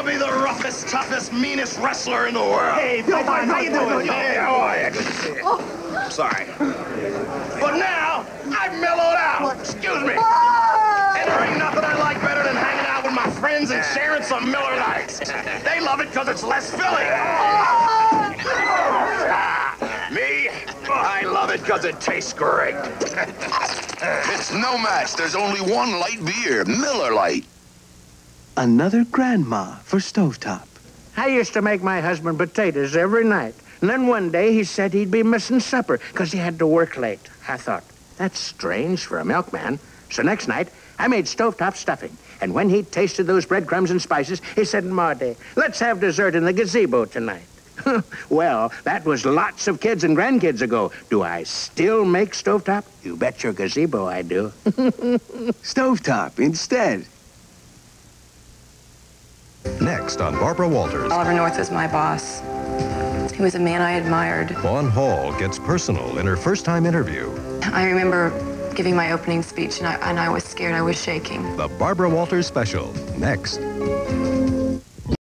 to be the roughest, toughest, meanest wrestler in the world. Hey, Python, how you doing? Hey, how are you? Good to see you. Sorry. But now, I've mellowed out. Excuse me. And there ain't nothing I like better than hanging out with my friends and sharing some Miller Lites. They love it because it's less filling. Ah, Me, I love it because it tastes great. It's no match. There's only one light beer, Miller Lite. Another grandma for Stovetop. I used to make my husband potatoes every night. And then one day he said he'd be missing supper because he had to work late. I thought, that's strange for a milkman. So next night, I made stovetop stuffing. And when he tasted those breadcrumbs and spices, he said, Marty, let's have dessert in the gazebo tonight. well, that was lots of kids and grandkids ago. Do I still make stovetop? You bet your gazebo I do. Stovetop instead. Next on Barbara Walters, Oliver North was my boss. He was a man I admired. Fawn Hall gets personal in her first time interview. I remember giving my opening speech, and I, and I was scared. I was shaking. The Barbara Walters Special, next.